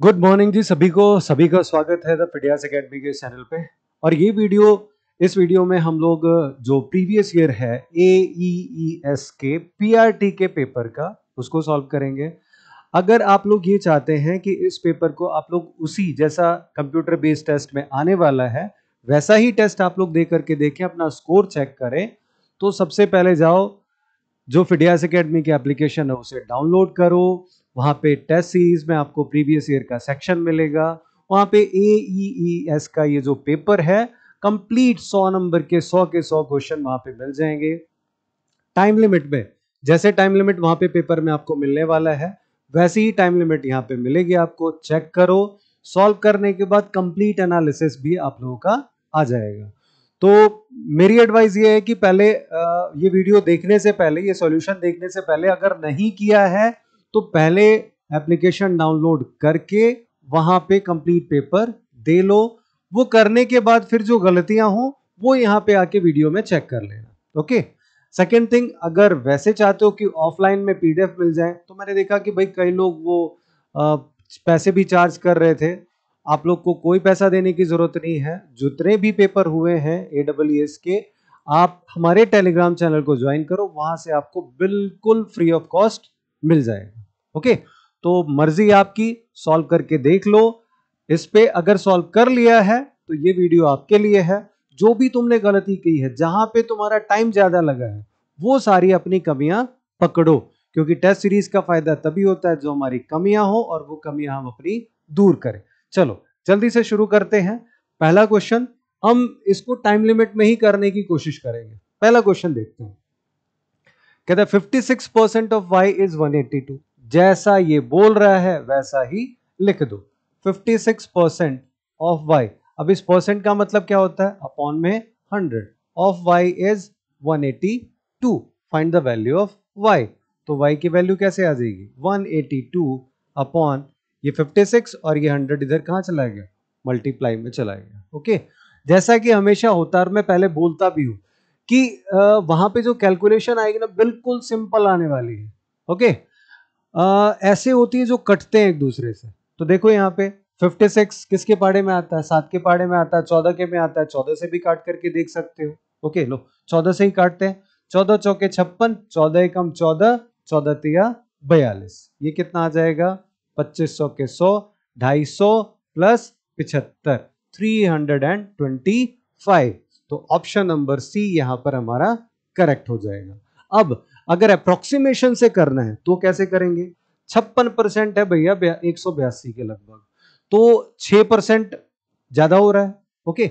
Good morning जी सभी को। सभी का स्वागत है द फिडियास एकेडमी के चैनल पे। और ये वीडियो इस वीडियो में हम लोग, जो प्रीवियस ईयर है ए ई एस के पीआरटी के पेपर का, उसको सॉल्व करेंगे। अगर आप लोग ये चाहते हैं कि इस पेपर को आप लोग उसी जैसा कंप्यूटर बेस्ड टेस्ट में आने वाला है, वैसा ही टेस्ट आप लोग दे करके देखें, अपना स्कोर चेक करें तो सबसे पहले जाओ, जो फिडियास अकेडमी की एप्लीकेशन है, उसे डाउनलोड करो। वहाँ पे टेस्ट सीरीज़ में आपको प्रीवियस ईयर का सेक्शन मिलेगा। वहाँ पे ए ई एस का ये जो पेपर है कंप्लीट सौ नंबर के, सौ के सौ क्वेश्चन वहाँ पे मिल जाएँगे। टाइम लिमिट में, जैसे टाइम लिमिट वहाँ पे पेपर में आपको मिलने वाला है, वैसे ही टाइम लिमिट यहाँ पे मिलेगी आपको। चेक करो। सॉल्व करने के बाद कंप्लीट एनालिसिस भी आप लोगों का आ जाएगा। तो मेरी एडवाइस ये है कि पहले ये वीडियो देखने से पहले, ये सॉल्यूशन देखने से पहले अगर नहीं किया है तो पहले एप्लीकेशन डाउनलोड करके वहाँ पे कंप्लीट पेपर दे लो। वो करने के बाद फिर जो गलतियाँ हो वो यहाँ पे आके वीडियो में चेक कर लेना ओके सेकेंड थिंग अगर वैसे चाहते हो कि ऑफलाइन में पीडीएफ मिल जाए तो मैंने देखा कि भाई कई लोग वो आ, पैसे भी चार्ज कर रहे थे। आप लोग को कोई पैसा देने की ज़रूरत नहीं है। जितने भी पेपर हुए हैं ए के आप हमारे टेलीग्राम चैनल को ज्वाइन करो। वहाँ से आपको बिल्कुल फ्री ऑफ़ कॉस्ट मिल जाएगा। ओके? तो मर्ज़ी आपकी, सॉल्व करके देख लो। इस पे अगर सॉल्व कर लिया है तो ये वीडियो आपके लिए है। जो भी तुमने गलती की है, जहाँ पे तुम्हारा टाइम ज़्यादा लगा है, वो सारी अपनी कमियाँ पकड़ो। क्योंकि टेस्ट सीरीज़ का फ़ायदा तभी होता है जो हमारी कमियाँ हो और वो कमियाँ हम अपनी दूर करें। चलो, जल्दी से शुरू करते हैं। पहला क्वेश्चन हम इसको टाइम लिमिट में ही करने की कोशिश करेंगे। पहला क्वेश्चन देखते हैं। कहते हैं 56 परसेंट ऑफ़ वाई इज़ 182 जैसा ये बोल रहा है, वैसा ही लिख दो। 56 परसेंट ऑफ़ वाई अब इस परसेंट का मतलब क्या होता है? अपॉन में 100 of Y is 182 find the value of Y तो वाई की वैल्यू कैसे आ जाएगी? 182 अपॉन ये 56 और ये 100 इधर कहाँ चला गया? मल्टीप्लाई में चला गया। ओके जैसा कि हमेशा होता है मैं पहले बोलता भी हूँ कि वहाँ पे जो कैलकुलेशन आएगी ना, बिल्कुल सिंपल आने वाली है। ओके आ, ऐसे होती है जो कटते हैं एक दूसरे से। तो देखो यहाँ पे 56 किसके पाड़े में आता है? सात के पाड़े में आता है चौदह के में आता है चौदह से भी काट करके देख सकते हो। ओके लो चौदह से ही काटते हैं। चौदह चौके छप्पन चौदह एकम चौदह चौदह तिया बयालीस। ये कितना आ जाएगा? पच्चीस सौ के सौ ढाई सौ प्लस पिछहत्तर three hundred and twenty five तो ऑप्शन नंबर सी यहाँ पर हमारा करेक्ट हो जाएगा। अब अगर अप्रोक्सीमेशन से करना है तो कैसे करेंगे? छप्पन परसेंट है भैया एक सौ बयासी के लगभग। तो छ परसेंट ज़्यादा हो रहा है ओके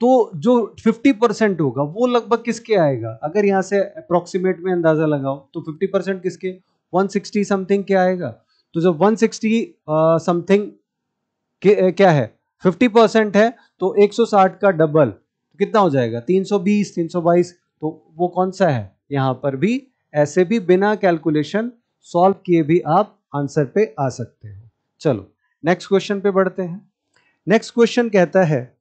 तो जो 50 परसेंट होगा, वो लगभग किसके आएगा? अगर यहाँ से अप्रोक्सीमेट में अंदाज़ा लगाओ तो 50 परसेंट किसके? 160 समथिंग क्या आएगा। तो जब 160 समथिंग क्या है? 50 परसेंट है तो 160 का डबल तो कितना हो जाएगा? 320 322 तो वो कौन सा है? यहाँ पर भी ऐसे भी बिना कैलकुलेशन सॉल्व किए भी आप आंसर पे आ सकते हो। चलो नेक्स्ट क्वेश्चन पे बढ़ते हैं। नेक्स्ट क्वेश्चन कहता है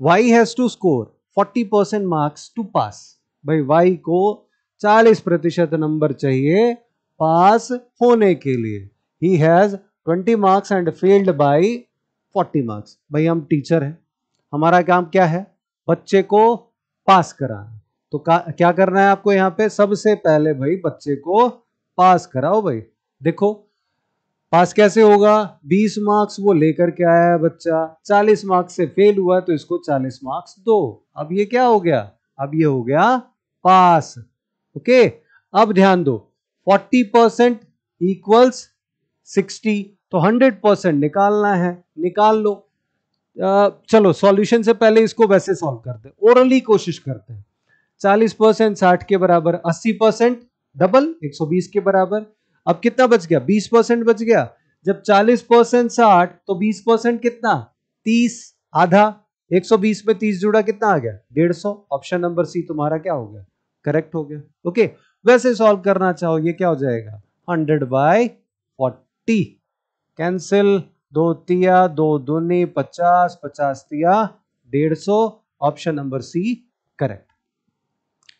Y has to score 40 percent marks to pass भाई वाई को 40 प्रतिशत नंबर चाहिए पास होने के लिए। He has 20 marks and failed by 40 marks भाई, हम टीचर हैं। हमारा काम क्या है? बच्चे को पास कराना। तो क्या करना है आपको यहाँ पे? सबसे पहले भाई बच्चे को पास कराओ भाई। देखो, पास कैसे होगा? 20 मार्क्स वो लेकर के आया है बच्चा। 40 मार्क्स से फेल हुआ तो इसको 40 मार्क्स दो। अब ये क्या हो गया? अब ये हो गया पास। ओके? अब ध्यान दो। 40 परसेंट इक्वल्स सिक्सटी। तो 100 परसेंट निकालना है। निकाल लो। चलो, सॉल्यूशन से पहले इसको वैसे सॉल्व करते ओरली कोशिश करते हैं। चालीस परसेंट साठ के बराबर, अस्सी परसेंट डबल, एक सौ बीस के बराबर। अब कितना बच गया? बीस परसेंट बच गया। जब चालीस परसेंट साठ तो बीस परसेंट कितना? तीस, आधा। एक सौ बीस में तीस जुड़ा कितना आ गया? डेढ़ सौ। ऑप्शन नंबर सी तुम्हारा क्या हो गया? करेक्ट हो गया। ओके, वैसे सॉल्व करना चाहो, ये क्या हो जाएगा? Hundred by forty. कैंसिल। दो तिया, दो दूनी, पचास पचास तिया, डेढ़ सौ। Option number C correct.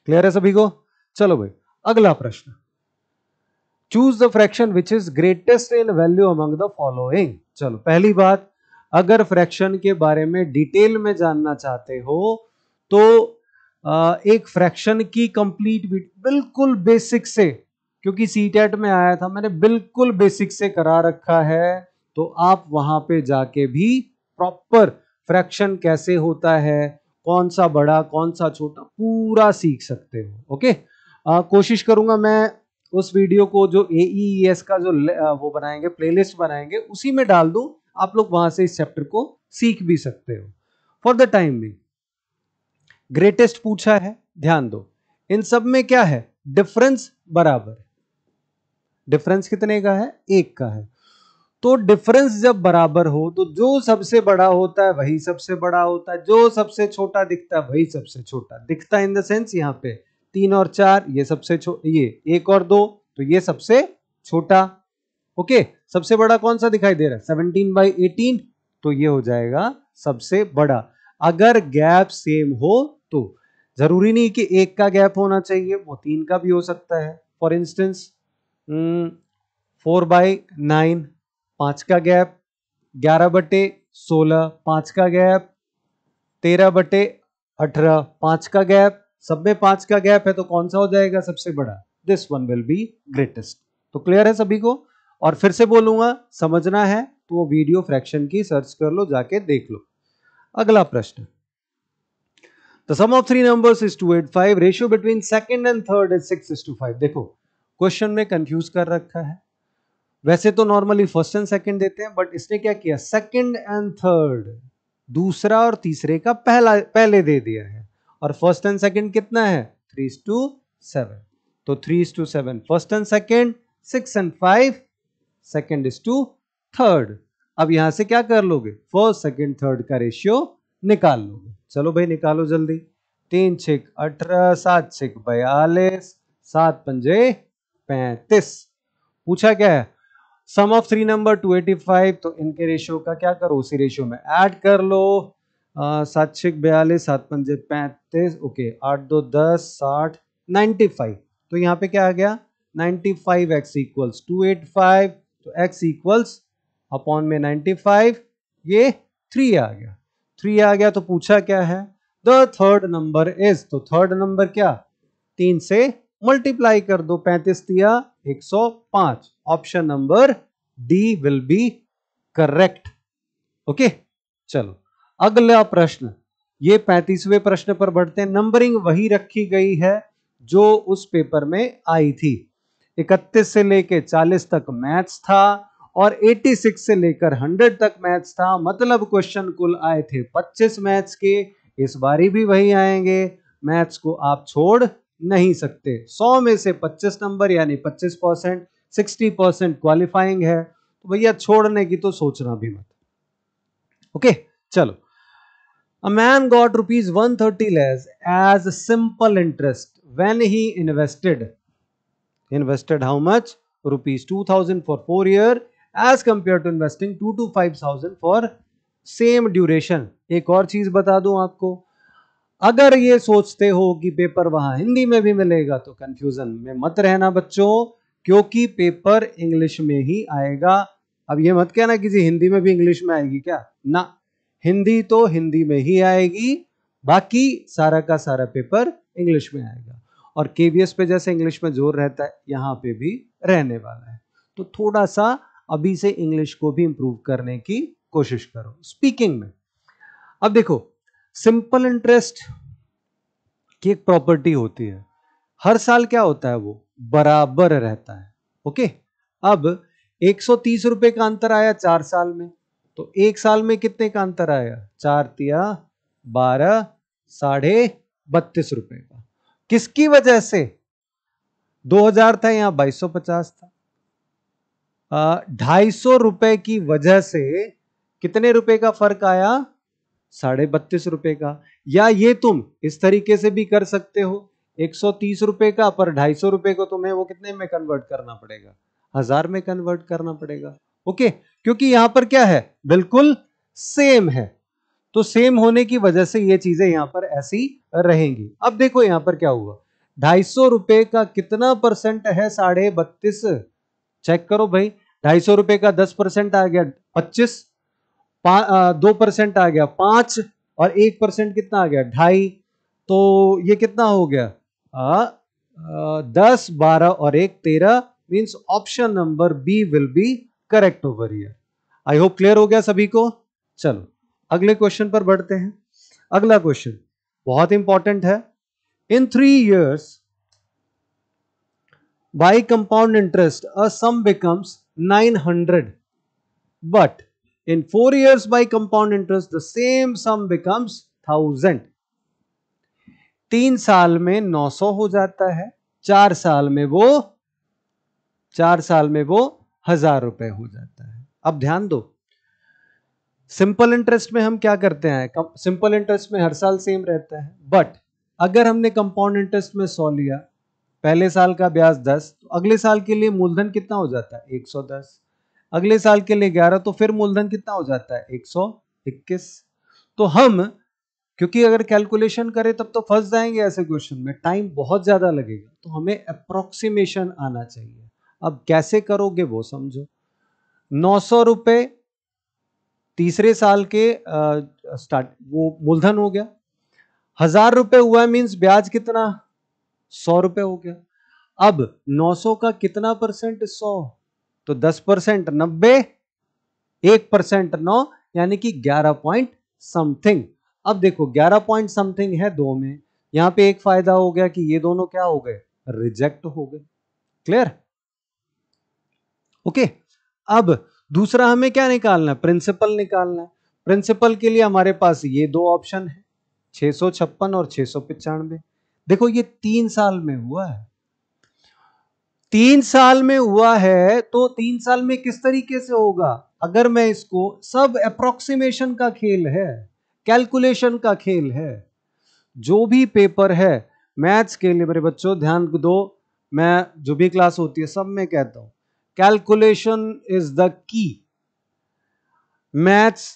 Clear है सभी को? चलो भाई, अगला प्रश्न। Choose the fraction which is greatest in value among the following चलो, पहली बात, अगर फ्रैक्शन के बारे में डिटेल में जानना चाहते हो तो एक फ्रैक्शन की कंप्लीट बिल्कुल बेसिक से, क्योंकि सी टेट में आया था, मैंने बिल्कुल बेसिक से करा रखा है तो आप वहाँ पे जाके भी प्रॉपर फ्रैक्शन कैसे होता है कौन सा बड़ा कौन सा छोटा पूरा सीख सकते हो ओके? आ, कोशिश करूँगा मैं उस वीडियो को जो ए e e का जो वो बनाएँगे प्लेलिस्ट बनाएँगे उसी में डाल दूँ आप लोग वहाँ से इस चैप्टर को सीख भी सकते हो। फॉर द टाइम भी ग्रेटेस्ट पूछा है ध्यान दो इन सब में क्या है? डिफरेंस बराबर डिफरेंस कितने का है? एक का है। तो डिफरेंस जब बराबर हो तो जो सबसे बड़ा होता है, वही सबसे बड़ा होता है। जो सबसे छोटा दिखता है, वही सबसे छोटा। दिखता है इन द सेंस यहाँ पे, तीन और चार, ये सबसे ये एक और दो तो ये सबसे छोटा। ओके सबसे बड़ा कौन सा दिखाई दे रहा है? सेवनटीन बाई एटीन तो ये हो जाएगा सबसे बड़ा। अगर गैप सेम हो तो ज़रूरी नहीं कि एक का गैप होना चाहिए, वो तीन का भी हो सकता है। For instance four by nine पाँच का गैप, ग्यारह बटे सोलह, पाँच का गैप, तेरह बटे अठारह, पाँच का गैप। सब में पाँच का गैप है तो कौन सा हो जाएगा सबसे बड़ा? This one will be greatest तो क्लियर है सभी को? और फिर से बोलूँगा, समझना है तो वो वीडियो फ्रैक्शन की सर्च कर लो, जाके देख लो। अगला प्रश्न। The sum of three of three numbers is 285. Ratio between second and third is 6 is to 5. देखो क्वेश्चन में कंफ्यूज कर रखा है। वैसे तो नॉर्मली फ़र्स्ट एंड सेकंड देते हैं बट इसने क्या किया? सेकंड एंड थर्ड दूसरा और तीसरे का पहला, पहले दे दिया है। और फ़र्स्ट एंड सेकंड कितना है? थ्री टू सेवन तो three two seven first and second six and five second is to third अब यहाँ से क्या कर लोगे? फ़र्स्ट सेकेंड थर्ड का रेशियो निकाल लोगे। चलो भाई, निकालो जल्दी। तीन छिक अठारह, सात छिक बयालीस, सात, पंजे पैंतीस। पूछा क्या है? सम ऑफ़ थ्री नंबर 285 तो इनके रेशियो का क्या करो? उसी रेशियो में ऐड कर लो। सात छिक बयालीस, सात पंजे पैंतीस ओके आठ दो दस, साठ नाइन्टी फाइव तो यहाँ पे क्या आ गया? Ninety five X equals to eight five तो एक्स इक्वल्स अपॉन में नाइन्टी फाइव ये थ्री आ गया। थ्री आ गया तो पूछा क्या है? द थर्ड नंबर इज़ तो थर्ड नंबर क्या? तीन से मल्टीप्लाई कर दो पैंतीस दिया 105 option number D will be correct okay चलो। अगला प्रश्न। ये पैंतीसवें प्रश्न पर बढ़ते हैं। नंबरिंग वही रखी गई है जो उस पेपर में आई थी। 31 से लेकर 40 तक मैथ्स था और 86 से लेकर 100 तक मैथ्स था। मतलब क्वेश्चन कुल आए थे 25 मैथ्स के। इस बारी भी वही आएँगे। मैथ्स को आप छोड़ नहीं सकते। 100 में से 25 नंबर, यानी 25 परसेंट, सिक्सटी परसेंट क्वालिफाइंग है। तो भैया छोड़ने की तो सोचना भी मत। ओके, चलो। A man got rupees one thirty less as simple interest when he invested invested how much rupees two thousand for four year as compare to investing two two five thousand for same duration एक और चीज़ बता दूँ आपको। अगर ये सोचते हो कि पेपर वहाँ हिंदी में भी मिलेगा तो कंफ्यूजन में मत रहना बच्चों, क्योंकि पेपर इंग्लिश में ही आएगा। अब ये मत कहना किसी हिंदी में भी इंग्लिश में आएगी क्या? ना। हिंदी तो हिंदी में ही आएगी, बाकी सारा का सारा पेपर इंग्लिश में आएगा। और केवीएस पे जैसे इंग्लिश में ज़ोर रहता है, यहाँ पे भी रहने वाला है। तो थोड़ा सा अभी से इंग्लिश को भी इंप्रूव करने की कोशिश करो स्पीकिंग में। अब देखो सिंपल इंटरेस्ट की एक प्रॉपर्टी होती है। हर साल क्या होता है वो? बराबर रहता है। ओके? अब 130 रुपए का अंतर आया चार साल में तो एक साल में कितने का अंतर आया? चार तिया, बारह, साढ़े बत्तीस रुपए का। किसकी वजह से? 2000 था, यहाँ 2250 था। ढाई सौ रुपए की वजह से कितने रुपए का फ़र्क आया? साढ़े बत्तीस रुपए का। या ये तुम इस तरीके से भी कर सकते हो? एक सौ तीस रुपए का पर ढाई सौ रुपए को तुम्हें वो कितने में कन्वर्ट करना पड़ेगा? हज़ार में कन्वर्ट करना पड़ेगा। ओके क्योंकि यहाँ पर क्या है? बिल्कुल सेम है। तो सेम होने की वजह से ये चीज़ें यहाँ पर ऐसी रहेंगी। अब देखो यहाँ पर क्या हुआ। ढाई सौ रुपए का कितना परसेंट है साढ़े बत्तीस? चेक करो भाई। ढाई सौ रुपए का दस परसेंट आ गया। पच्चीस? दो परसेंट आ गया पाँच और एक परसेंट कितना आ गया ढाई। तो ये कितना हो गया? आ, आ, दस बारह और एक तेरह means option number B will be correct over here I hope clear हो गया सभी को? चलो अगले क्वेश्चन पर बढ़ते हैं। अगला क्वेश्चन बहुत इंपॉर्टेंट है। In three years by compound interest, a sum becomes 900. But in 4 years by compound interest, the same sum becomes 1000. तीन साल में 900 हो जाता है। चार साल में वो चार साल में वो हज़ार रुपए हो जाता है। अब ध्यान दो। सिंपल इंटरेस्ट में हम क्या करते हैं? सिंपल इंटरेस्ट में हर साल सेम रहता है। बट अगर हमने कंपाउंड इंटरेस्ट में सौ लिया पहले साल का ब्याज दस तो अगले साल के लिए मूलधन कितना हो जाता है? एक सौ दस। अगले साल के लिए ग्यारह तो फिर मूलधन कितना हो जाता है? एक सौ इक्कीस। तो हम, क्योंकि अगर कैलकुलेशन करें, तब तो फंस जाएँगे ऐसे क्वेश्चन में। टाइम बहुत ज़्यादा लगेगा। तो हमें अप्रोक्सीमेशन आना चाहिए। अब कैसे करोगे वो समझो। नौ सौ रुपए तीसरे साल के स्टार्ट वो मूलधन हो गया। हज़ार रुपए हुआ मींस ब्याज कितना? सौ रुपए हो गया। अब 900 का कितना परसेंट सौ। तो 10 परसेंट नब्बे, एक परसेंट नौ, यानी कि 11 पॉइंट समथिंग। अब देखो 11 पॉइंट समथिंग है दो में। यहाँ पे एक फ़ायदा हो गया कि ये दोनों क्या हो गए? रिजेक्ट हो गए। क्लियर? ओके। अब दूसरा हमें क्या निकालना है? प्रिंसिपल निकालना है। प्रिंसिपल के लिए हमारे पास ये दो ऑप्शन है, छह और छह देखो, ये तीन साल में हुआ है। तीन साल में हुआ है तो तीन साल में किस तरीके से होगा? अगर मैं इसको, सब अप्रोक्सीमेशन का खेल है कैलकुलेशन का खेल है, जो भी पेपर है मैथ्स के लिए मेरे बच्चों, ध्यान दो, मैं जो भी क्लास होती है, सब में कहता हूँ calculation is the key maths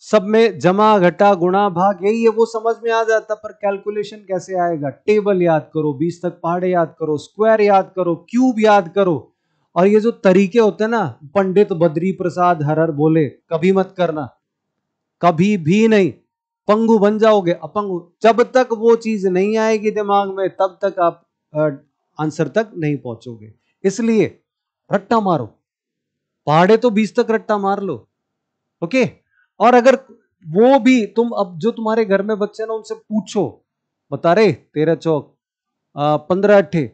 सब में जमा, घटा, गुणा, भाग, यही है, वो समझ में आ जाता, पर कैलकुलेशन कैसे आएगा? टेबल याद करो, बीस तक पहाड़े याद करो स्क्वायर याद करो क्यूब याद करो। और ये जो तरीके होते हैं ना, पंडित बद्री प्रसाद हरर बोले, कभी मत करना। कभी भी नहीं, पंगु बन जाओगे, अपंगु। जब तक वो चीज़ नहीं आएगी दिमाग में, तब तक आप आंसर तक नहीं पहुंचोगे। इसलिए रट्टा मारो। पहाड़े तो बीस तक रट्टा मार लो। ओके? और अगर वो भी तुम अब जो तुम्हारे घर में बच्चे ना, उनसे पूछो, बता रहे तेरह चौक पंद्रह अट्ठे,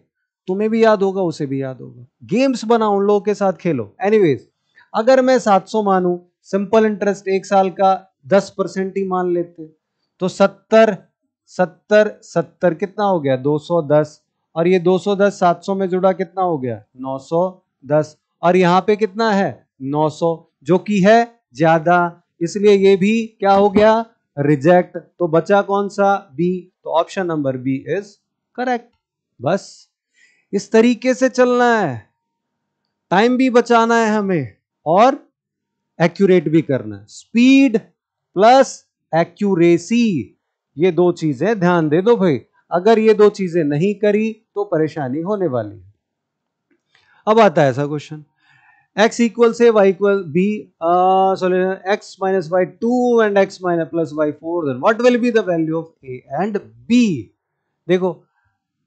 तुम्हें भी याद होगा, उसे भी याद होगा। गेम्स बनाओ, उन लोगों के साथ खेलो। एनीवेज अगर मैं 700 मानू सिंपल इंटरेस्ट एक साल का 10 परसेंट ही मान लेते। तो 70 70 70 कितना हो गया? 210 और ये 210 700 में जुड़ा कितना हो गया? 910 और यहाँ पे कितना है? 900 जो कि है ज़्यादा इसलिए ये भी क्या हो गया? रिजेक्ट तो बचा कौन सा? बी तो option number B is correct बस, इस तरीके से चलना है। टाइम भी बचाना है हमें और एक्यूरेट भी करना है। स्पीड प्लस एक्यूरेसी ये दो चीज़ें ध्यान दे दो भाई। अगर ये दो चीज़ें नहीं करी तो परेशानी होने वाली है। अब आता है ऐसा question equals say y equal b uh, solution x minus y 2 and x minus plus y 4 then what will be the value of a and b? देखो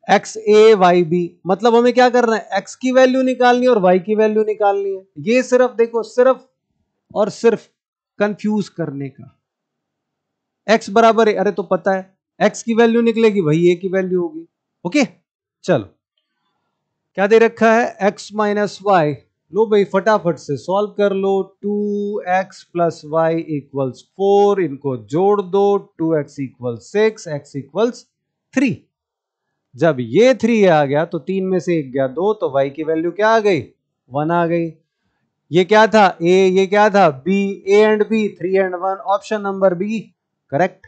x a y b मतलब हमें क्या करना है? X की value निकालनी है और y की वैल्यू निकालनी है। ये सिर्फ़ देखो सिर्फ़ और सिर्फ़ कंफ्यूज करने का। X बराबर है अरे तो पता है x की वैल्यू निकलेगी वही a की वैल्यू होगी। ओके चलो। क्या दे रखा है? X माइनस वाई लो भाई, फटाफट से सॉल्व कर लो। Two x plus y equals four इनको जोड़ दो। Two x equal six x equals three जब ये थ्री आ गया तो तीन में से एक गया दो तो वाई की वैल्यू क्या आ गई? वन आ गई। ये क्या था? ए ये क्या था? B A and B three and one option number B correct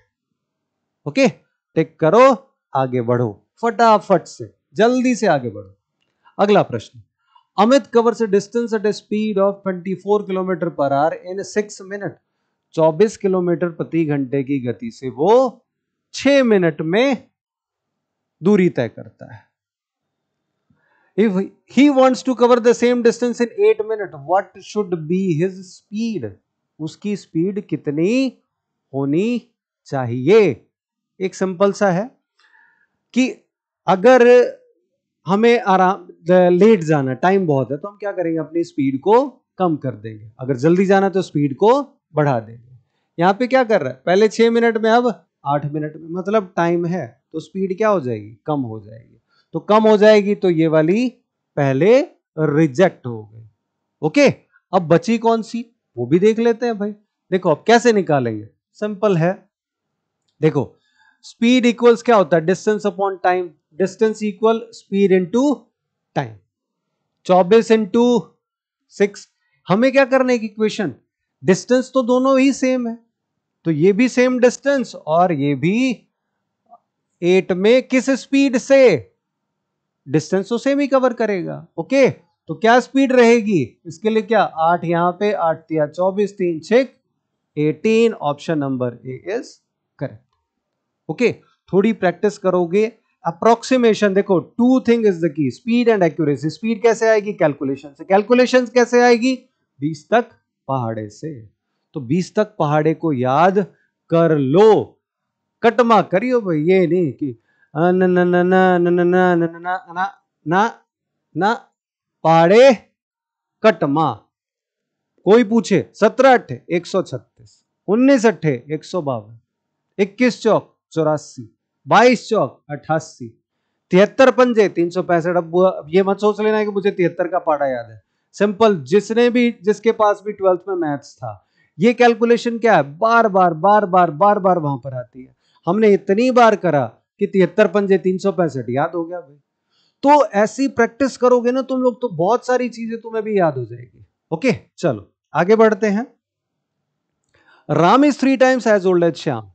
okay tick करो, आगे बढ़ो। फटाफट से, जल्दी से आगे बढ़ो। अगला प्रश्न। Amit covers distance at a speed of 24 kilometre per hour in six minute 24 kilometre प्रति घंटे की गति से वो 6 मिनट में दूरी तय करता है। If he wants to cover the same distance in eight minute what should be his speed उसकी स्पीड कितनी होनी चाहिए? एक सिंपल सा है कि अगर हमें आराम लेट जाना, टाइम बहुत है तो हम क्या करेंगे, अपनी स्पीड को कम कर देंगे। अगर जल्दी जाना तो स्पीड को बढ़ा देंगे। यहाँ पे क्या कर रहा है? पहले छह मिनट में, अब आठ मिनट में मतलब टाइम है तो स्पीड क्या हो जाएगी? कम हो जाएगी। तो कम हो जाएगी तो ये वाली पहले रिजेक्ट हो गई। ओके? अब बची कौन सी? वो भी देख लेते हैं भाई। देखो, अब कैसे निकालेंगे? सिंपल है। देखो, स्पीड इक्वल्स क्या होता है? Distance upon time. Distance equal speed into time 24 into six हमें क्या करने की इक्वेशन डिस्टेंस तो दोनों ही सेम है। तो ये भी सेम डिस्टेंस और ये भी एट में किस स्पीड से? डिस्टेंस तो सेम ही कवर करेगा। ओके तो क्या स्पीड रहेगी? इसके लिए क्या? आठ यहाँ पे, आठ तिया चौबीस, तीन छिक eighteen option number A is correct okay थोड़ी प्रैक्टिस करोगे अप्रोक्सीमेशन देखो two thing is the key speed and accuracy speed कैसे आएगी कैलकुलेशन से कैलकुलेशन कैसे आएगी बीस तक पहाड़े से तो बीस तक पहाड़े को याद कर लो कटमा करियो भाई ये नहीं कि न न न न न न न न न न न पहाड़े कटमा कोई पूछे सत्रह अट्ठे एक सौ छत्तीस उन्नीस अट्ठे एक सौ बावन इक्कीस चौक चौरासी बाईस चौक अठासी। तिहत्तर पंजे, तीन सौ पैंसठ। अब ये मत सोच लेना कि मुझे तिहत्तर का पाड़ा याद है। सिंपल, जिसने भी जिसके पास भी ट्वेल्थ में मैथ्स था, ये कैलकुलेशन क्या है? बार बार बार बार बार बार वहाँ पर आती है। हमने इतनी बार करा कि तिहत्तर पंजे, तीन सौ पैंसठ। याद हो गया भाई? तो ऐसी प्रैक्टिस करोगे ना, तुम लोग तो बहुत सारी चीज़ें तुम्हें भी याद हो जाएगी। ओके, चलो, आगे बढ़ते हैं। Ram is three times as old as Shyam.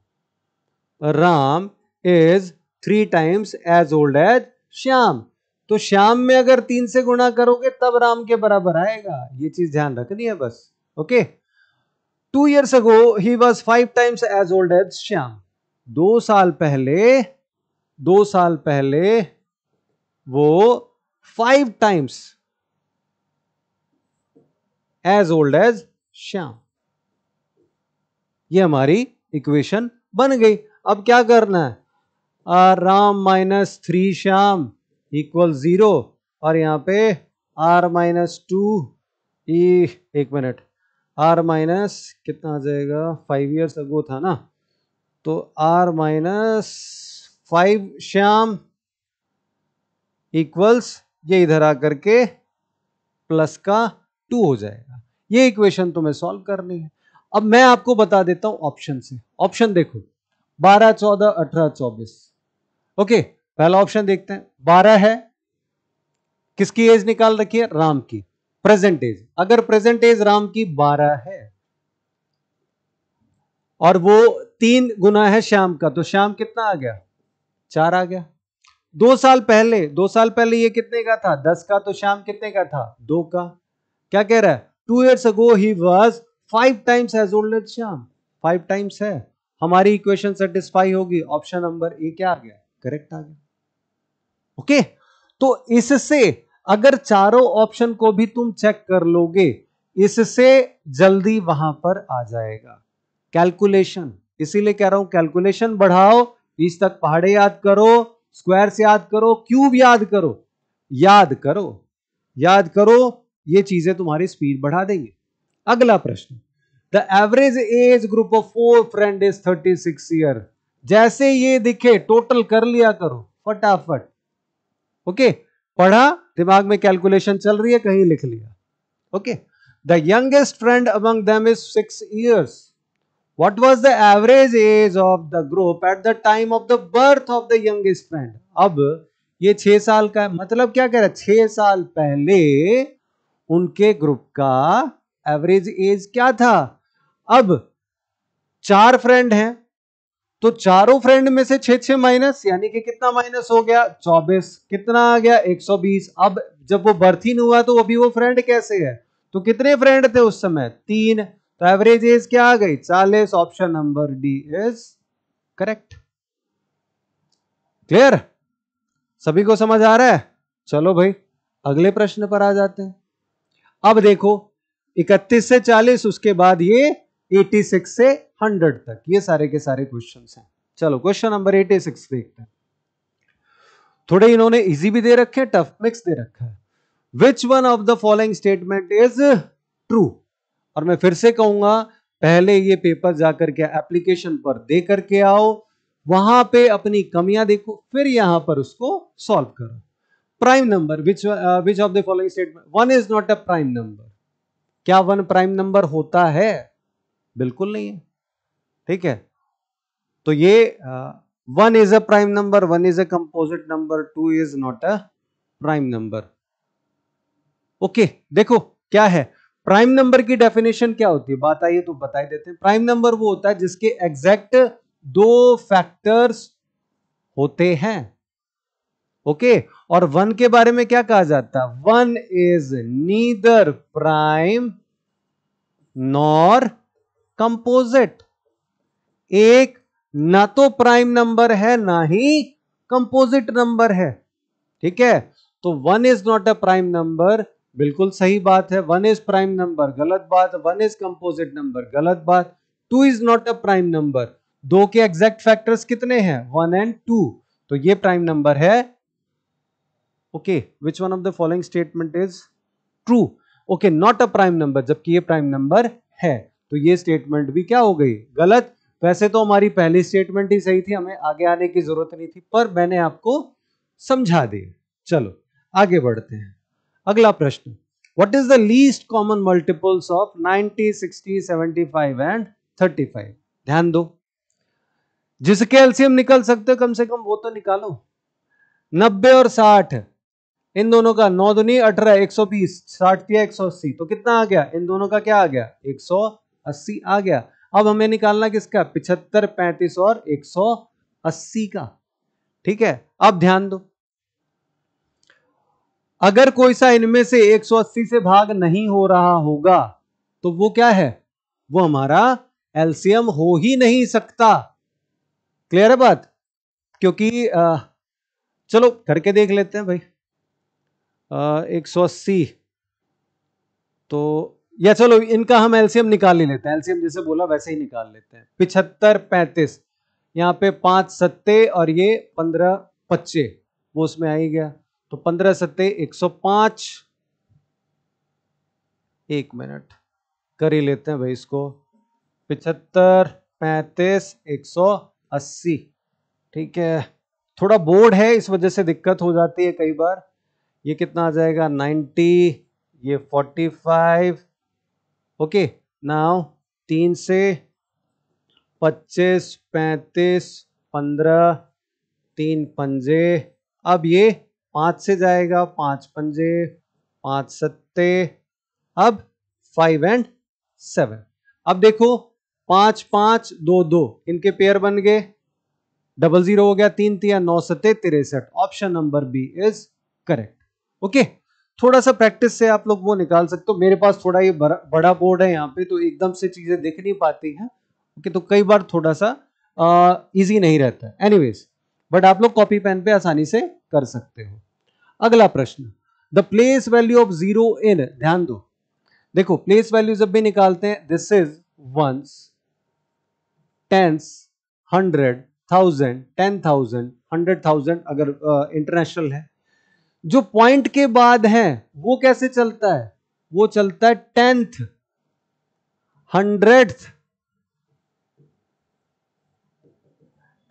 Ram is three times as old as Shyam. तो श्याम में अगर तीन से गुणा करोगे, तब राम के बराबर आएगा। ये चीज़ ध्यान रखनी है बस। Okay? Two years ago he was five times as old as Shyam. दो साल पहले, दो साल पहले, वो five times as old as Shyam. ये हमारी इक्वेशन बन गई। अब क्या करना है? R Ram minus three Shyam equal zero. और यहाँ पे आर माइनस टू ई, एक मिनट। आर माइनस कितना आ जाएगा? फाइव ईयर्स अगो था ना? तो R minus five Shyam equals ये इधर आकर के प्लस का टू हो जाएगा। ये इक्वेशन तुम्हें सॉल्व करनी है। अब मैं आपको बता देता हूँ ऑप्शन से। ऑप्शन देखो, बारह, चौदह, अठारह, चौबीस। ओके, पहला ऑप्शन देखते हैं। बारह है। किसकी एज निकाल रखी है? राम की। प्रेजेंट एज अगर प्रेजेंट एज राम की बारह है, और वो तीन गुना है श्याम का तो श्याम कितना आ गया? चार आ गया। दो साल पहले, दो साल पहले ये कितने का था? दस का तो श्याम कितने का था? दो का। क्या कह रहा है? Two years ago he was five times as old as Shyam. Five times है। हमारी इक्वेशन सेटिस्फाई होगी। ऑप्शन नंबर ए क्या आ गया? करेक्ट आ गया। ओके? तो इससे अगर चारों ऑप्शन को भी तुम चेक कर लोगे, इससे जल्दी वहाँ पर आ जाएगा। कैलकुलेशन। इसीलिए कह रहा हूँ, कैलकुलेशन बढ़ाओ बीस तक पहाड़े याद करो स्क्वायर से याद करो, क्यूब याद करो। याद करो। याद करो, ये चीज़ें तुम्हारी स्पीड बढ़ा देंगे। अगला प्रश्न। The average age group of four friend is thirty six year जैसे ये दिखे टोटल कर लिया करो, फटाफट। ओके पढ़ा, दिमाग में कैलकुलेशन चल रही है, कहीं लिख लिया। Okay the youngest friend among them is six years what was the average age of the group at the time of the birth of the youngest friend? अब ये छह साल का है मतलब क्या कह रहा है? छह साल पहले उनके ग्रुप का एवरेज एज क्या था? अब चार फ्रेंड हैं। तो चारों फ्रेंड में से छह छह माइनस यानी कि कितना माइनस हो गया? चौबीस। कितना आ गया? एक सौ बीस। अब जब वो बर्थिन हुआ तो अभी वो फ्रेंड कैसे है? तो कितने फ्रेंड थे उस समय? तीन। तो एवरेज एज क्या आ गई? चालीस। Option number D is correct clear सभी को समझ आ रहा है? चलो भाई, अगले प्रश्न पर आ जाते हैं। अब देखो 31 से 40 उसके बाद ये 86 से 100 तक, ये सारे के सारे क्वेश्चंस हैं। चलो क्वेश्चन नंबर 86 देखते हैं। थोड़े इन्होंने इजी भी दे रखे हैं टफ मिक्स दे रखा है। Which one of the following statement is true और मैं फिर से कहूँगा, पहले ये पेपर जाकर के एप्लीकेशन पर दे करके आओ। वहाँ पे अपनी कमियाँ देखो, फिर यहाँ पर उसको सॉल्व करो। Prime number which which of the following statement one is not a prime number क्या वन प्राइम नंबर होता है? बिल्कुल नहीं है। ठीक है? तो ये one is a prime number one is a composite number two is not a prime number okay देखो, क्या है? प्राइम नंबर की डेफिनेशन क्या होती है? बात आइए तो बता देते हैं। प्राइम नंबर वो होता है जिसके एग्जैक्ट दो फैक्टर्स होते हैं। Okay okay? और वन के बारे में क्या कहा जाता है? One is neither prime nor composite एक ना तो प्राइम नंबर है, ना ही कंपोजिट नंबर है। ठीक है? तो one is not a prime number बिल्कुल सही बात है। वन इज़ प्राइम नंबर गलत बात। वन इज़ कंपोजिट नंबर गलत बात। Two is not a prime number दो के एग्जैक्ट फैक्टर्स कितने हैं? वन एंड टू तो ये प्राइम नंबर है। Okay which one of the following statement is true okay not a prime number जबकि ये प्राइम नंबर है। तो ये स्टेटमेंट भी क्या हो गई? गलत। वैसे तो हमारी पहली स्टेटमेंट ही सही थी हमें आगे आने की ज़रूरत नहीं थी पर मैंने आपको समझा दी। चलो आगे बढ़ते हैं। अगला प्रश्न the least common multiples of 90, 60, 75 and 35 ध्यान दो। जिसके एलसीएम निकल सकते हो कम से कम वो तो निकालो। 90 और 60 इन दोनों का नौ दुनी अठारह एक सौ बीस साठ दिया एक सौ अस्सी तो कितना आ गया? इन दोनों का क्या आ गया? एक सौ अस्सी आ गया। अब हमें निकालना किसका? पिछहत्तर पैंतीस और एक सौ अस्सी का। ठीक है? अब ध्यान दो। अगर कोई सा इनमें से 180 से भाग नहीं हो रहा होगा तो वो क्या है? वो हमारा एलसीएम हो ही नहीं सकता। क्लियर है बात? क्योंकि आ, चलो करके देख लेते हैं भाई। एक सौ अस्सी तो या चलो, इनका हम एलसीएम निकाल ही लेते हैं। एलसीएम जैसे बोला, वैसे ही निकाल लेते हैं। पिछहत्तर पैंतीस, यहाँ पे पाँच सत्ते और ये पंद्रह पच्चे, वो उसमें आ ही गया। तो पंद्रह सत्ते, एक सौ पाँच। एक मिनट, कर ही लेते हैं भाई इसको। पिछहत्तर पैंतीस, एक सौ अस्सी। ठीक है, थोड़ा बोर्ड है, इस वजह से दिक्कत हो जाती है कई बार। ये कितना आ जाएगा? नाइन्टी ये फोर्टी फाइव ओके, नाउ तीन से पच्चीस, पैंतीस, पंद्रह, तीन पंजे। अब ये पाँच से जाएगा, पाँच पंजे, पाँच सत्ते। अब फाइव एंड सेवन अब देखो, पाँच पाँच, दो दो, इनके पेयर बन गए। डबल ज़ीरो हो गया तीन तिया नौ, सत्ते, तिरसठ। Option number B is correct okay थोड़ा सा प्रैक्टिस से आप लोग वो निकाल सकते हो। मेरे पास थोड़ा ये बड़ा बोर्ड है यहाँ पे तो एकदम से चीज़ें दिख नहीं पाती हैं। ओके तो कई बार थोड़ा सा इजी नहीं रहता है। एनीवेज बट आप लोग कॉपी पेन पे आसानी से कर सकते हो। अगला प्रश्न। The place value of zero in ध्यान दो। देखो प्लेस वैल्यू जब भी निकालते हैं this is ones tens hundred thousand ten thousand hundred thousand अगर इंटरनेशनल uh, है जो पॉइंट के बाद है, वो कैसे चलता है? वो चलता है टेंथ हंड्रेड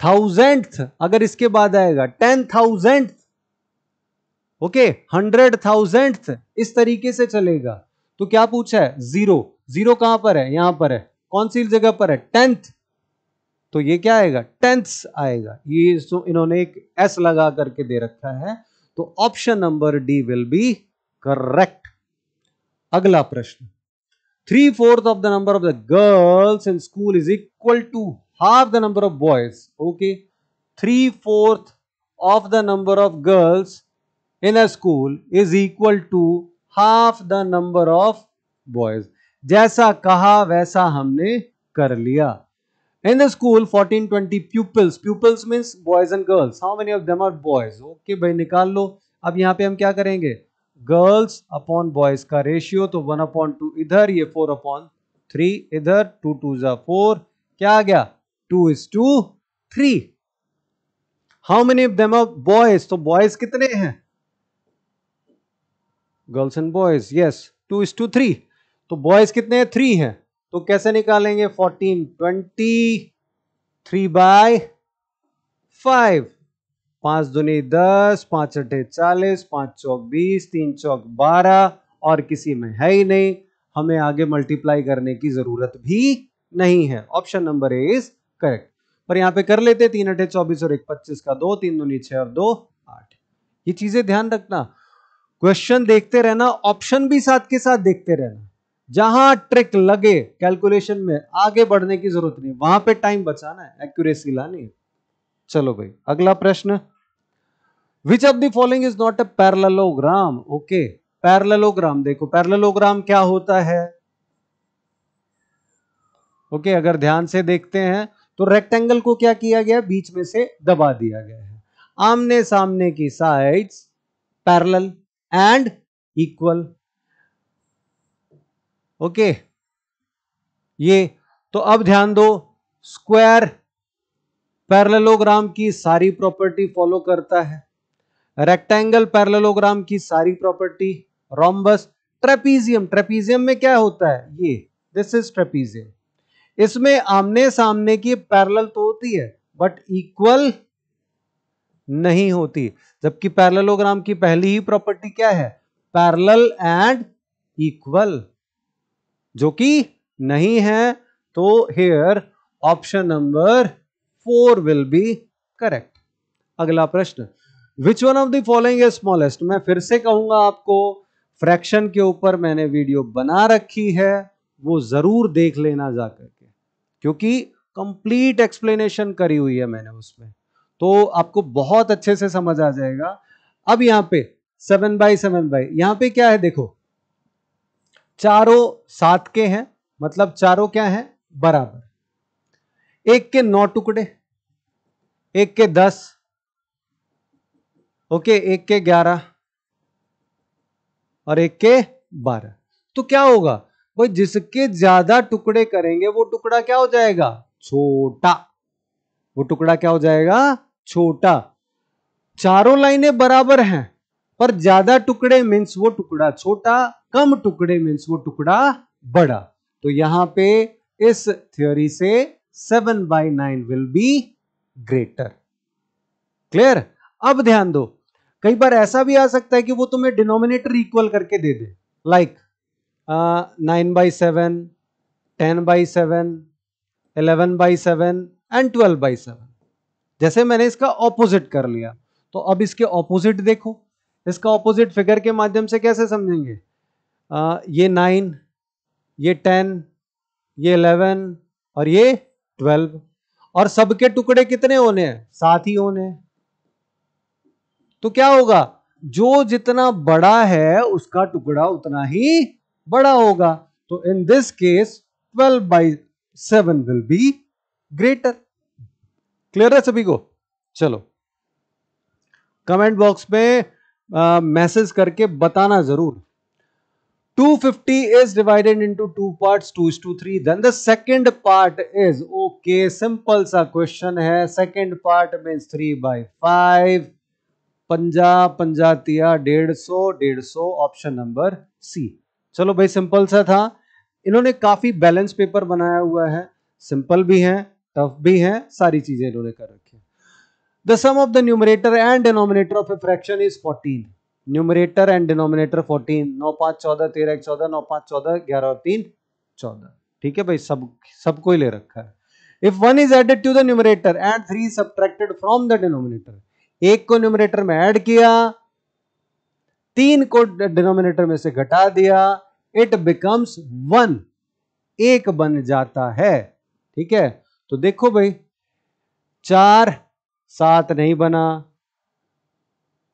थाउज़ेंड अगर इसके बाद आएगा ten thousand okay hundred thousand इस तरीके से चलेगा। तो क्या पूछा है? ज़ीरो ज़ीरो कहाँ पर है? यहाँ पर है। कौन सी जगह पर है? टेंथ तो ये क्या आएगा? टेंथ आएगा। ये इन्होंने एक एस लगा करके दे रखा है। तो option number D will be correct अगला प्रश्न. Three fourth of the number of the girls in school is equal to half the number of boys okay three fourth of the number of girls in a school is equal to half the number of boys जैसा कहा, वैसा हमने कर लिया. In the school, 1420 pupils. Pupils means boys and girls. How many of them are boys? Okay भाई निकाल लो। अब यहाँ पे हम क्या करेंगे? गर्ल्स अपॉन बॉयज़ का रेशियो तो वन अपॉन टू इधर ये फोर अपॉन थ्री इधर टू टू जा फोर क्या आ गया? Two is to three how many of them are boys तो बॉयज़ कितने हैं? Girls and boys yes two is to three तो बॉयज़ कितने हैं? थ्री हैं। तो कैसे निकालेंगे? Fourteen twenty three by five पाँच दुनी दस, पाँच अठे चालीस, पाँच चौक बीस, तीन चौक बारह, और किसी में है ही नहीं। हमें आगे मल्टीप्लाई करने की ज़रूरत भी नहीं है। Option number A is correct पर यहाँ पे कर लेते, तीन अठे चौबीस और एक पच्चीस का दो, तीन दुनी छह और दो, आठ। ये चीज़ें ध्यान रखना। क्वेश्चन देखते रहना ऑप्शन भी साथ के साथ देखते रहना। जहाँ ट्रिक लगे कैलकुलेशन में आगे बढ़ने की ज़रूरत नहीं वहाँ पे टाइम बचाना है एक्यूरेसी लानी है। चलो भाई अगला प्रश्न। Which of the following is not a parallelogram okay parallelogram देखो पैरलोग्राम क्या होता है? ओके okay, अगर ध्यान से देखते हैं तो रेक्टेंगल को क्या किया गया? बीच में से दबा दिया गया है। आमने सामने की sides parallel and equal okay? ये तो अब ध्यान दो, स्क्वायर पैरेललोग्राम की सारी प्रॉपर्टी फॉलो करता है। रेक्टेंगल पैरेललोग्राम की सारी प्रॉपर्टी, रोम्बस, ट्रेपीजियम। ट्रेपीजियम में क्या होता है? ये दिस इज़ ट्रेपीजियम। इसमें आमने सामने की पैरेलल तो होती है बट इक्वल नहीं होती। जबकि पैरेललोग्राम की पहली ही प्रॉपर्टी क्या है? पैरेलल एंड इक्वल जो कि नहीं है तो here option number four will be correct अगला प्रश्न which one of the following smallest मैं फिर से कहूँगा आपको फ्रैक्शन के ऊपर मैंने वीडियो बना रखी है, वो ज़रूर देख लेना जाकर के क्योंकि कंप्लीट एक्सप्लेनेशन करी हुई है मैंने उसमें। तो आपको बहुत अच्छे से समझ आ जाएगा। अब यहाँ पे सेवन बाई सेवन बाई यहाँ पे क्या है देखो चारों सात के हैं मतलब चारों क्या हैं? बराबर। एक के नौ टुकड़े, एक के दस, ओके, एक के ग्यारह और एक के बारह। तो क्या होगा? भाई जिसके ज़्यादा टुकड़े करेंगे, वो टुकड़ा क्या हो जाएगा? छोटा। वो टुकड़ा क्या हो जाएगा? छोटा। चारों लाइनें बराबर हैं। पर ज़्यादा टुकड़े मीन्स वो टुकड़ा छोटा, कम टुकड़े मीन्स वो टुकड़ा बड़ा। तो यहाँ पे इस थ्योरी से seven by nine will be greater clear अब ध्यान दो। कई बार ऐसा भी आ सकता है कि वो तुम्हें डिनोमिनेटर इक्वल करके दे दे। Like nine by seven ten by seven eleven by seven and twelve by seven जैसे मैंने इसका ऑपोजिट कर लिया। तो अब इसके ऑपोजिट देखो। इसका ऑपोजिट फिगर के माध्यम से कैसे समझेंगे? आ, ये नाइन ये टेन ये इलेवन और ये ट्वेल्व और सबके टुकड़े कितने होने हैं? सात ही होने तो क्या होगा? जो जितना बड़ा है उसका टुकड़ा उतना ही बड़ा होगा। तो in this case twelve by seven will be greater clear है सभी को? चलो। कमेंट बॉक्स में मैसेज करके बताना ज़रूर। 250 is divided into two parts 2 is to 3 then the second part is, okay, simple सा question है second part means 3 by 5 पंजा पंजा तिया डेढ़ सौ डेढ़ सौ ऑप्शन नंबर सी चलो भाई सिंपल सा था। इन्होंने काफ़ी बैलेंस पेपर बनाया हुआ है। सिंपल भी है टफ भी है, सारी चीज़ें इन्होंने कर रखी है। The sum of the numerator and denominator of a fraction is 14. Numerator and denominator 14 नौ पाँच चौदह, तेरह एक चौदह, नौ पाँच चौदह, ग्यारह और तीन चौदह। ठीक है भाई? सब सबको ही ले रखा है। If one is added to the numerator and three subtracted from the denominator एक को न्यूमरेटर में ऐड किया, तीन को डिनोमिनेटर में से घटा दिया इट बिकम्स वन एक बन जाता है। ठीक है? तो देखो भाई, चार सात नहीं बना।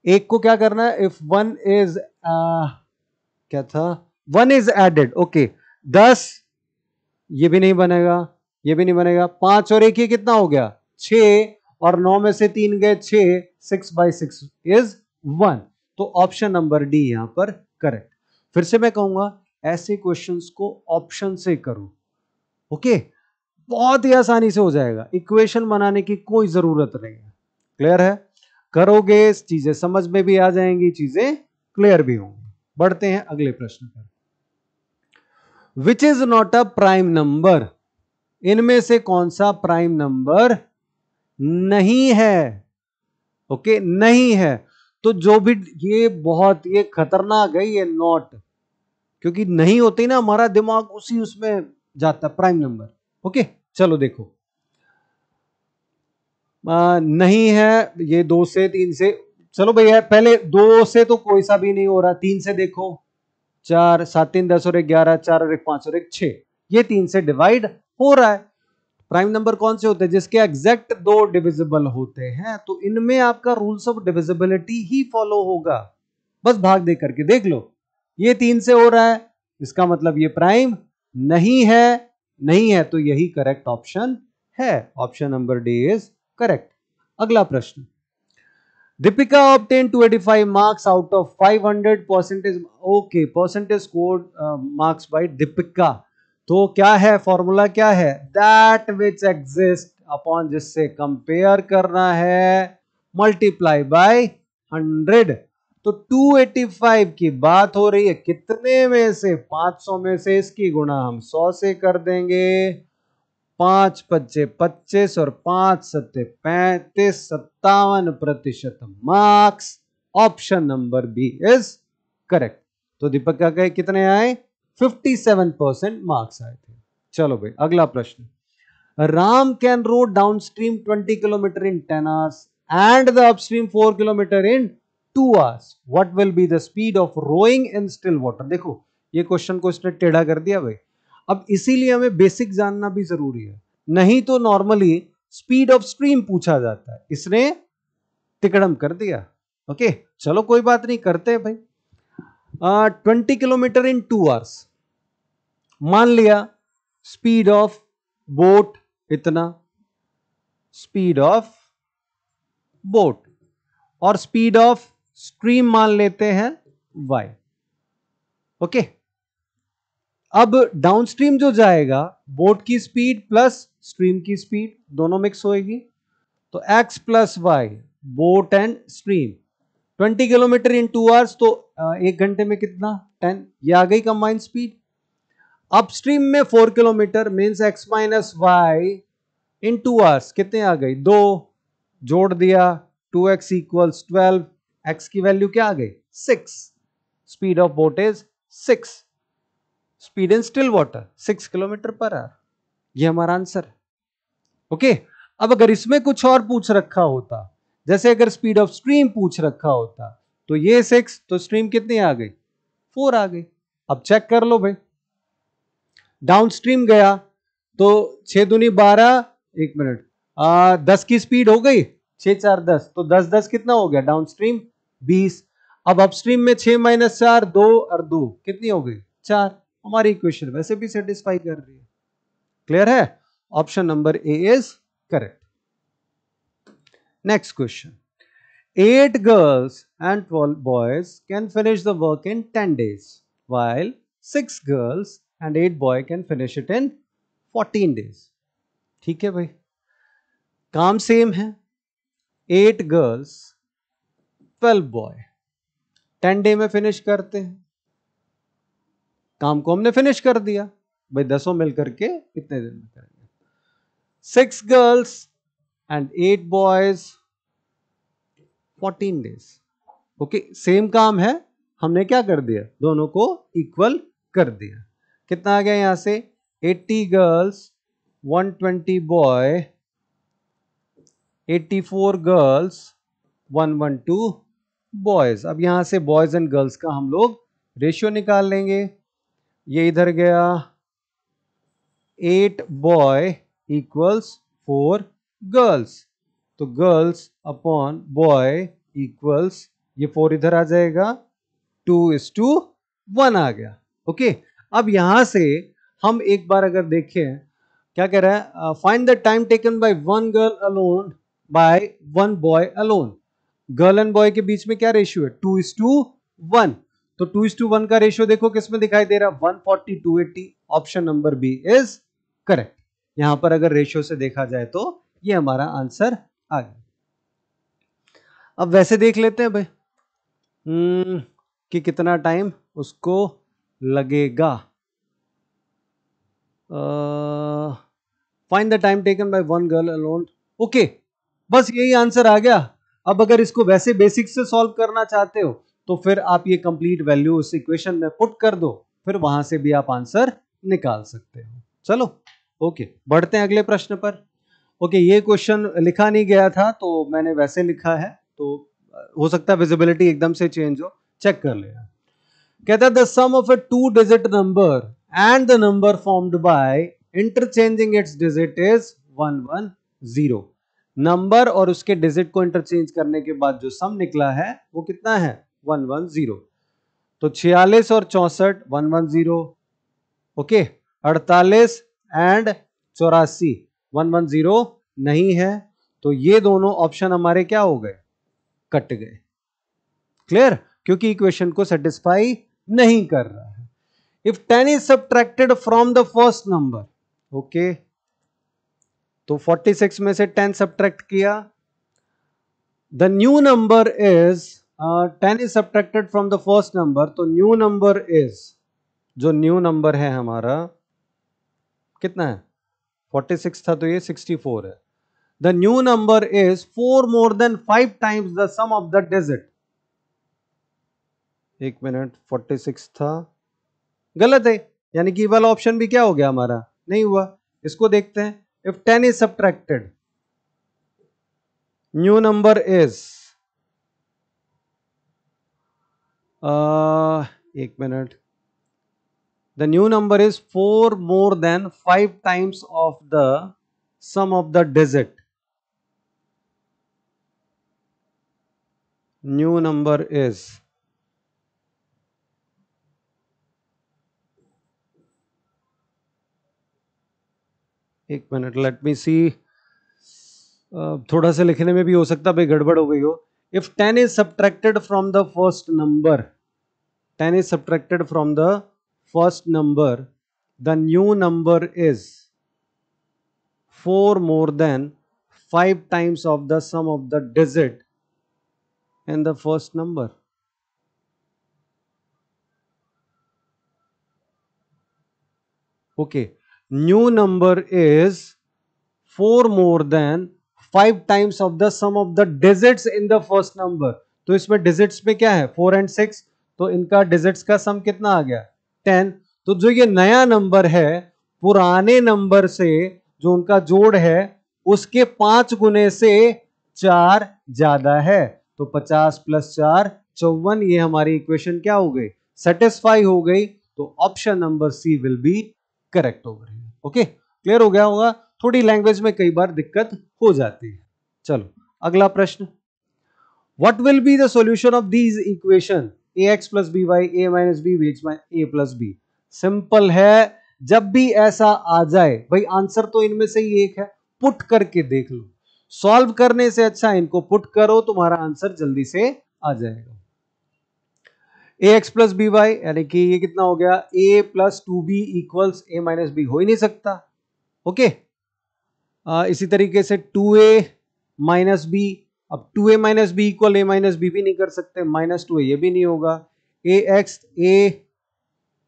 एक को क्या करना है? इफ़ वन इज़ क्या था? वन इज़ एडेड ओके दस, ये भी नहीं बनेगा, ये भी नहीं बनेगा। पाँच और एक ही कितना हो गया? छ और नौ में से तीन गए छ six by six is one तो ऑप्शन नंबर डी यहाँ पर करेक्ट फिर से मैं कहूँगा, ऐसे क्वेश्चंस को ऑप्शन से करो ओके बहुत ही आसानी से हो जाएगा। इक्वेशन बनाने की कोई ज़रूरत नहीं है। क्लियर है? करोगे, चीज़ें समझ में भी आ जाएँगी, चीज़ें क्लियर भी होंगी। बढ़ते हैं अगले प्रश्न पर। Which is not a prime number इनमें से कौन सा प्राइम नंबर नहीं है? Okay okay? नहीं है। तो जो भी, ये बहुत, ये खतरनाक है, ये नॉट क्योंकि नहीं होती ना, हमारा दिमाग उसी उसमें जाता प्राइम नंबर ओके okay? चलो देखो। आ, नहीं है ये दो से तीन से। चलो भैया पहले दो से तो कोई सा भी नहीं हो रहा। तीन से देखो। चार सात तीन दस और एक ग्यारह चार और एक पाँच और एक छ ये तीन से डिवाइड हो रहा है। प्राइम नंबर कौन से होते हैं? जिसके एग्जैक्ट दो डिविजिबल होते हैं। तो इनमें आपका रूल्स ऑफ़ डिविजिबिलिटी ही फॉलो होगा। बस भाग दे करके देख लो। ये तीन से हो रहा है। इसका मतलब ये प्राइम नहीं है। नहीं है तो यही करेक्ट ऑप्शन है। Option number D is correct अगला प्रश्न। Deepika obtain 285 marks out of 500 percentage okay percentage score marks by Deepika. तो क्या है? फॉर्मूला क्या है? दैट विच एग्जिस्ट अपॉन जिससे कंपेयर करना है मल्टीप्लाई बाय हंड्रेड तो 285 की बात हो रही है, कितने में से? 500 में से इसकी गुणा हम 100 से कर देंगे। पाँच पच्चे पच्चीस और पाँच सत्ते पैंतीस, सत्तावन प्रतिशत marks option number B is correct तो दीपक का कहे? कितने आए? 57 परसेंट मार्क्स आए थे। चलो भाई, अगला प्रश्न। Ram can rowed downstream twenty kilometre in ten hours and the upstream four kilometre in two hours what will be the speed of rowing in still water देखो, ये क्वेश्चन को इसने टेढ़ा कर दिया भाई। अब इसीलिए हमें बेसिक जानना भी ज़रूरी है। नहीं तो नॉर्मली स्पीड ऑफ़ स्ट्रीम पूछा जाता है। इसने तिकड़म कर दिया। ओके चलो कोई बात नहीं, करते हैं भाई। Twenty kilometre in two hours मान लिया स्पीड ऑफ़ बोट इतना। स्पीड ऑफ़ बोट और स्पीड ऑफ़ स्ट्रीम मान लेते हैं वाई ओके अब डाउनस्ट्रीम जो जाएगा बोट की स्पीड प्लस स्ट्रीम की स्पीड दोनों मिक्स होएगी। तो x plus y boat and stream 20 kilometre in two hours तो एक घंटे में कितना? 10 ये आ गई कंबाइन स्पीड अपस्ट्रीम में four kilometre means x minus y in two hours कितने आ गई? दो। जोड़ दिया two x equals twelve x की वैल्यू क्या आ गई? Six speed of boat is six speed in still water, six kilometre per hour. ये हमारा आंसर ओके? अब अगर इसमें कुछ और पूछ रखा होता, जैसे अगर स्पीड ऑफ़ स्ट्रीम पूछ रखा होता तो ये सिक्स तो स्ट्रीम कितनी आ गई? फोर आ गई। अब चेक कर लो भाई। डाउन स्ट्रीम गया तो छह दुनी बारह, एक मिनट। दस की स्पीड हो गई, छह चार दस तो दस दस कितना हो गया? डाउन स्ट्रीम बीस। अब अपस्ट्रीम में छह माइनस चार, दो और दो, कितनी हो गई? चार। हमारी इक्वेशन वैसे भी सेटिस्फाई कर रही है। क्लियर है? Option number A is correct next question eight girls and twelve boys can finish the work in ten days while six girls and eight boy can finish it in fourteen days ठीक है भाई? काम same है. Eight girls twelve boy ten day में finish करते हैं. काम को हमने फिनिश कर दिया। भाई दसों मिल करके कितने दिन में करेंगे? Six girls and eight boys fourteen days okay same काम है। हमने क्या कर दिया? दोनों को इक्वल कर दिया। कितना आ गया यहाँ से? 80 गर्ल्स 120 बॉय 84 गर्ल्स 112 बॉयज़ अब यहाँ से बॉयज़ एंड गर्ल्स का हम लोग रेशियो निकाल लेंगे। ये इधर गया। Eight boy equals four girls तो गर्ल्स अपॉन बॉय इक्वल्स ये फोर इधर आ जाएगा। टू इज़ टू वन आ गया। ओके? अब यहाँ से हम एक बार अगर देखें, क्या कह रहा है? Find the time taken by one girl alone by one boy alone girl and boy के बीच में क्या रेशियो है? टू इज़ टू वन तो टू इज़ टू वन का रेशियो देखो किसमें दिखाई दे रहा है? One forty two eighty option number B is correct यहाँ पर अगर रेशियो से देखा जाए तो ये हमारा आंसर आ गया। अब वैसे देख लेते हैं भाई। हम्म कि कितना टाइम उसको लगेगा। Find the time taken by one girl alone okay बस यही आंसर आ गया। अब अगर इसको वैसे बेसिक से सॉल्व करना चाहते हो तो फिर आप ये कंप्लीट वैल्यू उस इक्वेशन में पुट कर दो, फिर वहाँ से भी आप आंसर निकाल सकते हो। चलो ओके बढ़ते हैं अगले प्रश्न पर। ओके ये क्वेश्चन लिखा नहीं गया था तो मैंने वैसे लिखा है तो हो सकता है विजिबिलिटी एकदम से चेंज हो चेक कर लेना कहता the sum of a two digit number and the number formed by interchanging its digit is one one zero number और उसके डिजिट को इंटरचेंज करने के बाद जो सम निकला है, वो कितना है? One one zero. तो छियालीस और चौसठ, वन वन ज़ीरो। ओके? अड़तालीस एंड चौरासी। वन वन ज़ीरो नहीं है तो ये दोनों ऑप्शन हमारे क्या हो गए? कट गए। क्लियर क्योंकि इक्वेशन को सेटिस्फाई नहीं कर रहा है। If ten is subtracted from the first number okay? तो 46 में से 10 सब्ट्रैक्ट किया। The new number is ten is subtracted from the first number तो न्यू नंबर इज़ जो न्यू नंबर है हमारा, कितना है? 46 था तो ये 64 है। The new number is four more than five times the sum of the digit एक मिनट 46 था। गलत है, यानी कि वाला ऑप्शन भी क्या हो गया हमारा? नहीं हुआ। इसको देखते हैं। If 10 is subtracted new number is एक minute the new number is four more than five times of the sum of the digit new number is एक मिनट लेट मी सी थोड़ा सा लिखने में भी हो सकता भाई गड़बड़ हो गई हो। if 10 is subtracted from the first number 10 is subtracted from the first number the new number is 4 more than 5 times of the sum of the digit and the first number. Okay. New number is 4 more than 5 times of the sum of the digits in the first number. तो इसमें digits में क्या है? 4 and 6 तो इनका digits का सम कितना आ गया? 10 तो जो ये नया नंबर है, पुराने नंबर से जो उनका जोड़ है, उसके पाँच गुने से चार ज़्यादा है। तो 50 प्लस चार, चौवन, ये हमारी इक्वेशन क्या हो गई? सेटिस्फाई हो गई। तो option number C will be correct over okay clear हो गया होगा? थोड़ी लैंग्वेज में कई बार दिक्कत हो जाती है। चलो अगला प्रश्न। What will be the solution of these equation A X plus B Y A minus B X A plus B simple है जब भी ऐसा आ जाए भाई आंसर तो इनमें से ही एक है पुट करके देख लो। सॉल्व करने से अच्छा इनको पुट करो तुम्हारा आंसर जल्दी से आ जाएगा। A X plus B Y यानी कि ये कितना हो गया? A plus two B equals A minus B हो ही नहीं सकता। ओके आ, इसी तरीके से टू ए माइनस बी, अब two A minus B equal A minus B भी नहीं कर सकते, माइनस टू ए, ये भी नहीं होगा। A X, A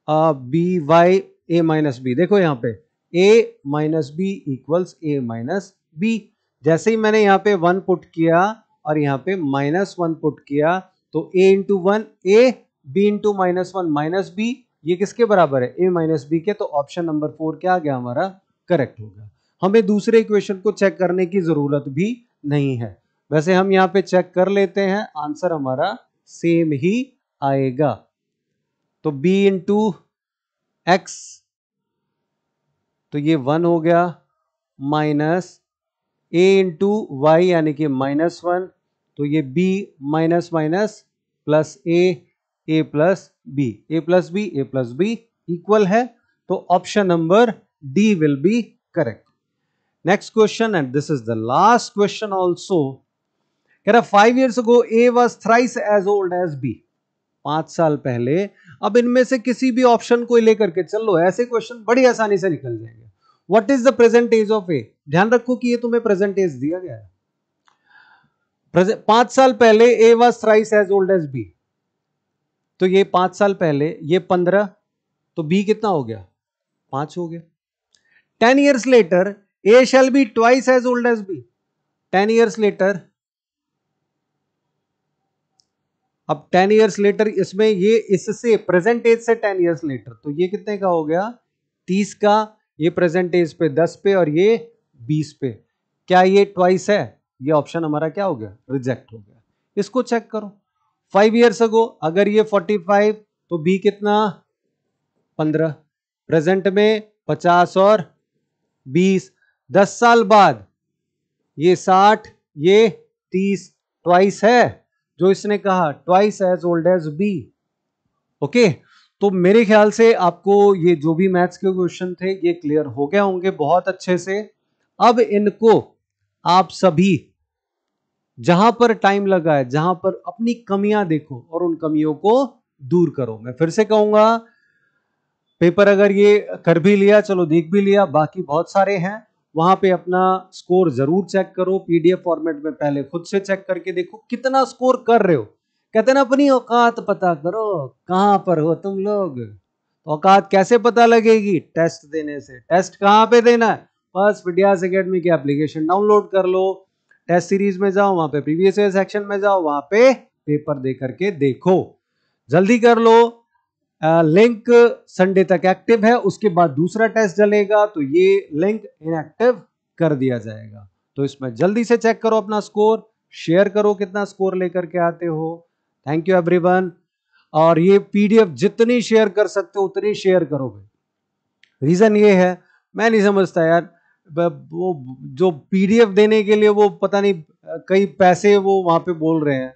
B, Y, A minus B, देखो यहाँ पे, A minus B equals A minus B, जैसे ही मैंने यहाँ पे वन पुट किया और यहाँ पे माइनस वन पुट किया तो A into one, A, B into minus one, minus B, ये किसके बराबर है? ए माइनस बी के तो ऑप्शन नंबर फोर क्या आ गया हमारा? करेक्ट हो गया। हमें दूसरे इक्वेशन को चेक करने की ज़रूरत भी नहीं है। वैसे हम यहाँ पे चेक कर लेते हैं आंसर हमारा सेम ही आएगा। तो b इंटू एक्स तो ये वन हो गया माइनस ए इंटू वाई यानी कि माइनस वन तो ये b minus minus plus A A plus B A plus B A plus B equal है तो option number D will be correct question and this is the last question also कह रहा five years ago A was thrice as old as B पाँच साल पहले, अब इनमें से किसी भी ऑप्शन को लेकर के चल लो, ऐसे क्वेश्चन बड़ी आसानी से निकल जाएँगे। What is the present age of A ध्यान रखो कि ये तुम्हें प्रेजेंट एज दिया गया है। पाँच साल पहले A was thrice as old as B तो ये पाँच साल पहले, ये पंद्रह तो बी कितना हो गया? पाँच हो गया। Ten years later A shall be twice as old as B ten years later अब टेन ईयर्स लेटर इसमें ये, इससे प्रेजेंट एज से टेन ईयर्स लेटर तो ये कितने का हो गया? तीस का, ये प्रेजेंट एज पे दस पे और ये बीस पे। क्या ये ट्वाइस है? ये ऑप्शन हमारा क्या हो गया? रिजेक्ट हो गया। इसको चेक करो। फाइव ईयर्स अगो अगर ये फोर्टी फाइव तो बी कितना? पंद्रह। प्रेजेंट में पचास और बीस। दस साल बाद ये साठ, ये तीस ट्वाइस है, जो इसने कहा twice as old as B okay तो मेरे ख्याल से आपको ये जो भी मैथ्स के क्वेश्चन थे, ये क्लियर हो गए होंगे बहुत अच्छे से। अब इनको आप सभी, जहाँ पर टाइम लगा है, जहाँ पर अपनी कमियाँ देखो और उन कमियों को दूर करो। मैं फिर से कहूँगा पेपर अगर ये कर भी लिया, चलो देख भी लिया, बाकी बहुत सारे हैं। वहाँ पे अपना स्कोर ज़रूर चेक करो, पीडीएफ फॉर्मेट में पहले खुद से चेक करके देखो कितना स्कोर कर रहे हो। कहते ना, अपनी औकात पता करो, कहाँ पर हो तुम लोग? औकात कैसे पता लगेगी? टेस्ट देने से। टेस्ट कहाँ पे देना है? बस विद्यास अकेडमी की एप्लीकेशन डाउनलोड कर लो। टेस्ट सीरीज़ में जाओ, वहाँ पे प्रीवियस सेक्शन में जाओ, वहाँ पे पेपर दे करके देखो। जल्दी कर लो। लिंक संडे तक एक्टिव है, उसके बाद दूसरा टेस्ट चलेगा तो ये लिंक इनएक्टिव कर दिया जाएगा। तो इसमें जल्दी से चेक करो अपना स्कोर शेयर करो कितना स्कोर लेकर के आते हो। थैंक यू एवरीवन और ये पीडीएफ जितनी शेयर कर सकते हो, उतनी शेयर करो भाई। रीजन ये है, मैं नहीं समझता यार वो जो पीडीएफ देने के लिए वो पता नहीं, कई पैसे वो वहाँ पे बोल रहे हैं।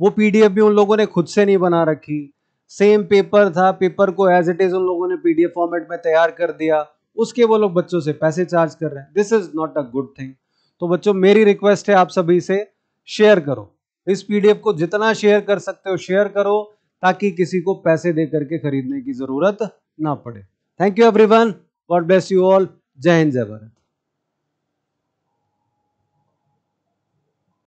वो पीडीएफ भी उन लोगों ने खुद से नहीं बना रखी। सेम पेपर था पेपर को एज इट इज़ उन लोगों ने पीडीएफ फॉर्मेट में तैयार कर दिया। उसके वो लोग बच्चों से पैसे चार्ज कर रहे हैं। This is not a good thing तो बच्चों, मेरी रिक्वेस्ट है आप सभी से शेयर करो। इस पीडीएफ को जितना शेयर कर सकते हो शेयर करो ताकि किसी को पैसे दे करके खरीदने की ज़रूरत ना पड़े। Thank you everyone God bless you all जय हिंद जय भारत